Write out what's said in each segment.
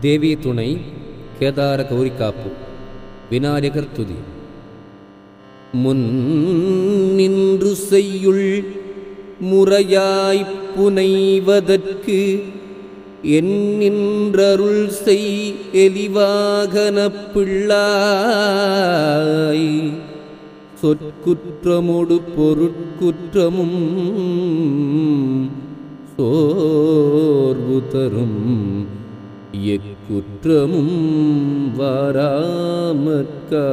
தேவி துணை கேதார கௌரி காப்பு விநாயகர் துதி. முன் நின்று செய்யுள் முறையாய்ப் புனைவதற்கு என் நின்றருள் செய் எலிவாகன பிள்ளாய். சொற்குற்றமொடு பொருட்குற்றமும் சோர்வு தரும் எக்குற்றமும் வாராமற்கா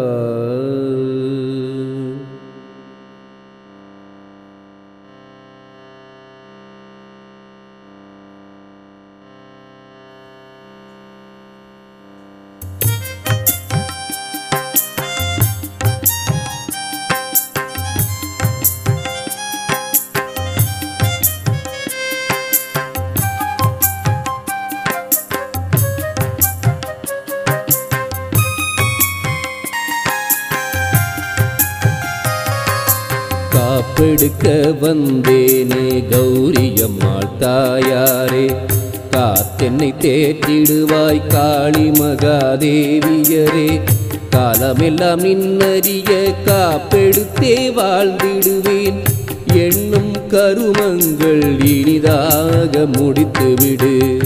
காப்பெடுக்க வந்தேனே கௌரியம்மாள் தாயாரே. காத்தென்னை தேற்றிடுவாய் காளி மகாதேவியரே. காலமெல்லாம் நின்னறிய காப்பெடுத்தே வாழ்ந்திடுவேன். எண்ணும் கருமங்கள் இனிதாக முடித்துவிடு.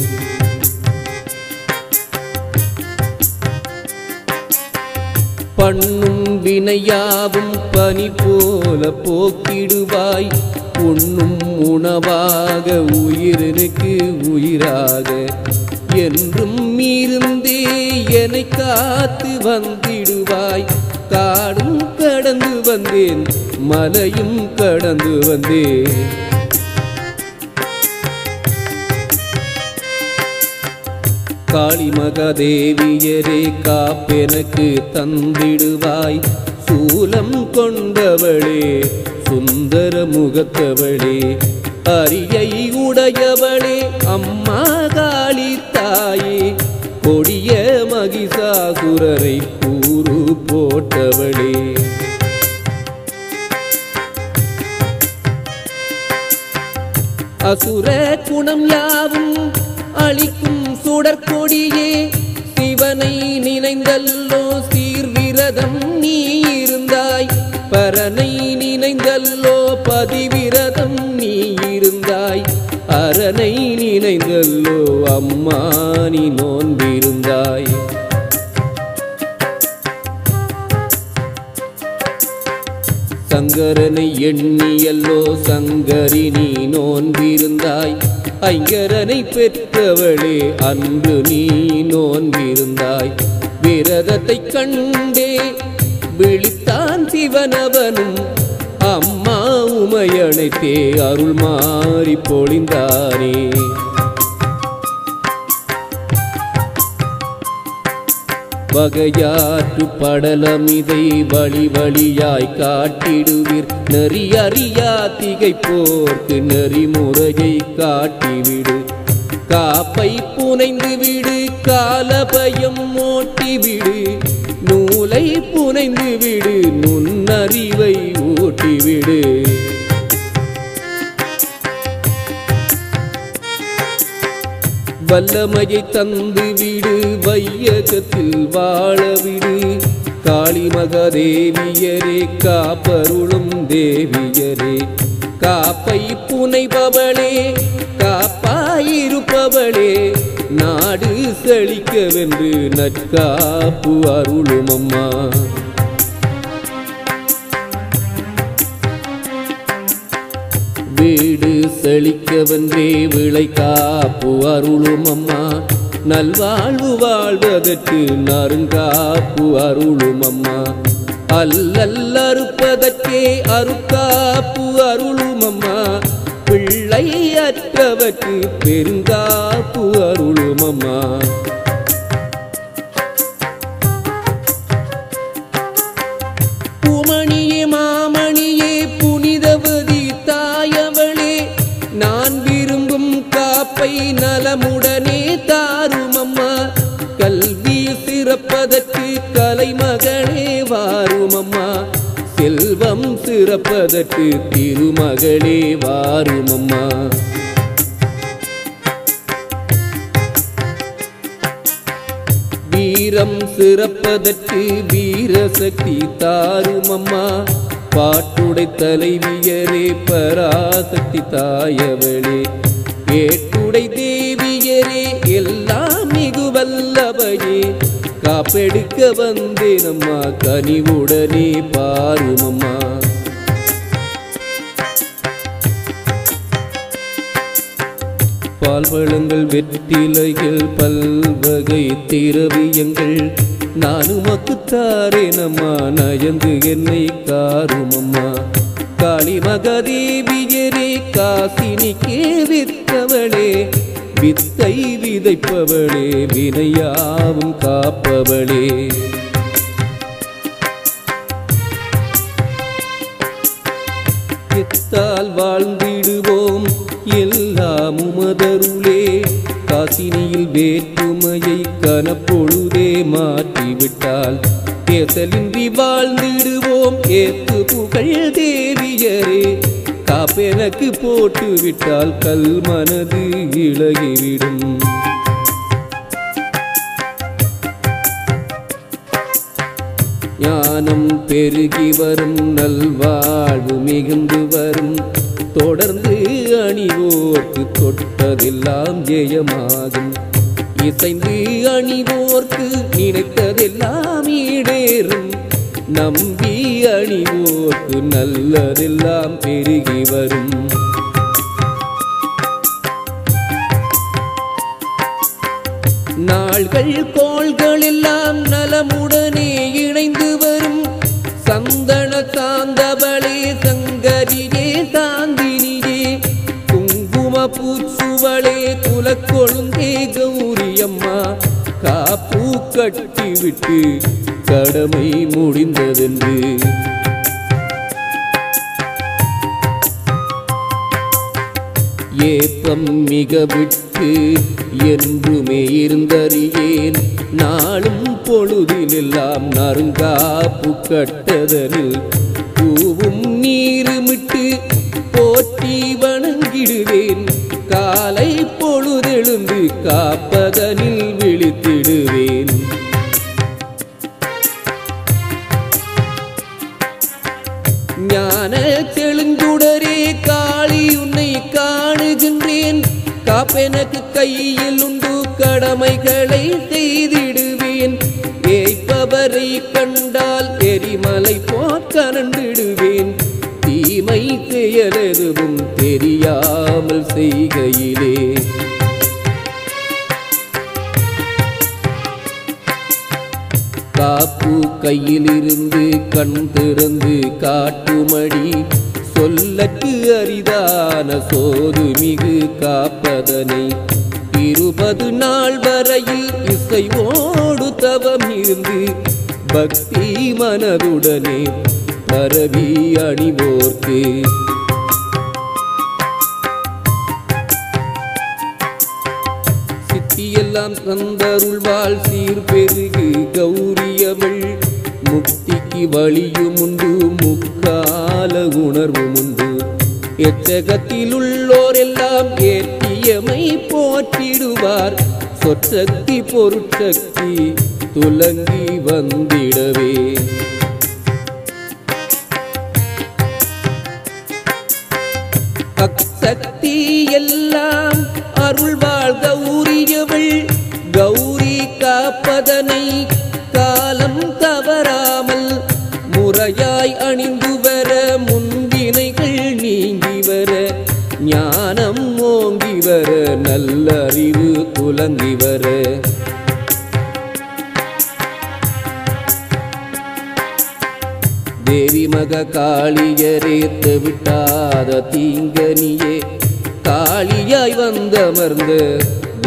பண்ணும் வினையாவும் பனி போல போக்கிடுவாய். உண்ணும் உணவாக உயிரனுக்கு உயிராக. என்றும் இருந்தே என்னை காத்து வந்திடுவாய். காடும் கடந்து வந்தேன் மலையும் கடந்து வந்தேன். காளி மகாதேவியரே காப்பெனக்கு தந்திடுவாய். சூலம் கொண்டவளே சுந்தர முகத்தவளே அரியை உடையவளே அம்மா காளி தாயே. கொடிய மகிஷாசுரரை கூறு போட்டவளே. அசுர குணம் யாவும் அளிக்கும் சுடற்கொடியே சிவனை நினைந்தல்லோ சீர்விரதம் நீ இருந்தாய். பரனை நினைந்தல்லோ பதிவிரதம் நீ இருந்தாய். அரணை நினைந்தல்லோ அம்மா நீ நோன்பிருந்தாய். சங்கரனை எண்ணியல்லோ சங்கரி நீ நோன்பிருந்தாய். ஐங்கரனை பெற்றவளே அன்று நீ நோன்பிருந்தாய். விரதத்தை கண்டே விழித்தான் சிவனவனும். அம்மா உமையணைத்தே அருள் மாறி பொழிந்தானே. வகையாற்று படலமிதை வழி வழியாய் காட்டிடுவீர். நெறி அறியா திகைப்போர்க்கு நெறிமுறையை காட்டிவிடு. காப்பை புனைந்து விடு காலபயம் ஓட்டிவிடு. நூலை புனைந்து விடு நுண்ணறிவை ஊட்டிவிடு. வல்லமையை தந்து விடு வையகத்தில் வாழவிடு காளி மகாதேவியரே காப்பருளும் தேவியரே. காப்பை புனைபவளே காப்பாயிருப்பவளே. நாடு செழிக்கவென்று நற்காப்பு அருளும் அம்மா வீடு செழிக்கவென்றே விளை காப்பு அருளும் அம்மா நல்வாழ்வு வாழ்வதற்கு நறுங்காப்பு அருளும் அம்மா அல்லல் அறுப்பதற்கே அருக்காப்பு அருளும் அம்மா பிள்ளை அற்றவர்க்கு பெருங்காப்பு அருளும் அம்மா சிறப்பதற்கு கலைமகளே வாரும் அம்மா செல்வம் சிறப்பதற்கு திருமகளே வாரும் அம்மா வீரம் சிறப்பதற்கு வீரசக்தி தாரும் அம்மா பாட்டுடை தலைவியரே பராசக்தி தாயவளே. ஏட்டுடை தேவியரே எல்லாம் மிகு வல்லவையே காப்பெடுக்க வந்தேனம்மா கனிவுடனே பாருமம்மா பால்வளங்கள் வெற்றிலைகள் பல்வகை திரவியங்கள் நானும் மக்குத்தாரேனம்மா நயந்து என்னை காருமம்மா காளி மகதேவியரே காசினி கேவித்தவளே வித்தை விதைப்பவளே வினையாவும் காப்பவளே. எத்தால் வாழ்ந்திடுவோம் எல்லாம் உமதருளே. காசினியில் வேற்றுமையை கனப்பொழுதே மாற்றிவிட்டால் ஏசலின்றி வாழ்ந்திடுவோம். ஏத்து புகழ் தேவியரே. காப்பெனக்கு போட்டு விட்டால் கல் மனது இழகிவிடும். ஞானம் பெருகி வரும் நல்வாழ்வு மிகுந்து வரும். தொடர்ந்து அணிவோர்க்கு தொட்டதெல்லாம் ஜெயமாகும். இசைந்து அணிவோர்க்கு நினைத்ததெல்லாம் ஈடேறும். நம்பி அணிவோர் அணிவோர்க்கு நல்லதெல்லாம் பெருகி வரும். நாள்கள் கோள்கள் எல்லாம் நலமுடனே இணைந்து வரும். சந்தன சாந்தவளே சங்கரியே சாந்தினியே குங்கும பூச்சுவளே குலக்கொழுந்தே கௌரியம்மா காப்பு கட்டிவிட்டு கடமை முடிந்ததென்று. ஏப்பம் மிக விட்டு என்றுமே இருந்தறியேன். நாளும் பொழுதிலெல்லாம் நறுங்காப்பு கட்டதனில் பூவும் நீருமிட்டு போற்றி வணங்கிடுவேன். காலை பொழுதெழுந்து காப்பதனில் விழித்திடுவேன். ஞான தெளிந்துடரே காளியுன் உன்னை காப்பெனக்கு கையில் உண்டு கடமைகளை செய்திடுவேன். ஏய்ப்பவரை கண்டால் எரிமலை போக்கரண்டிடுவேன் தீமை செயலெதுவும் தெரியாமல் செய்கையிலே. காப்பு கையிலிருந்து கண் திறந்து காட்டுமடி. சொல்லற்கு அரிதான சோது மிகு காப்பதனை. இருபது நாள் வரையில் இசைவோடு தவம் இருந்து பக்தி மனதுடனே பரவி அணிவோர்க்கு. சித்தியெல்லாம் தந்தருள்வாள் சீர்பெருகு கௌரியவள். முக்திக்கு வழியும் உண்டு முக்கா கால உணர்வு உண்டு. எச்சகத்தில் உள்ளோர் எல்லாம் ஏற்றியமை போற்றிடுவார். சொற்சக்தி பொருட்சக்தி துலங்கி வந்திடவே. துலங்கி தேவி மக காளியரேத்து விட்டாத தீங்கனியே காளியாய் வந்தமர்ந்து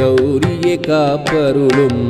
கௌரியே காப்பருளும்.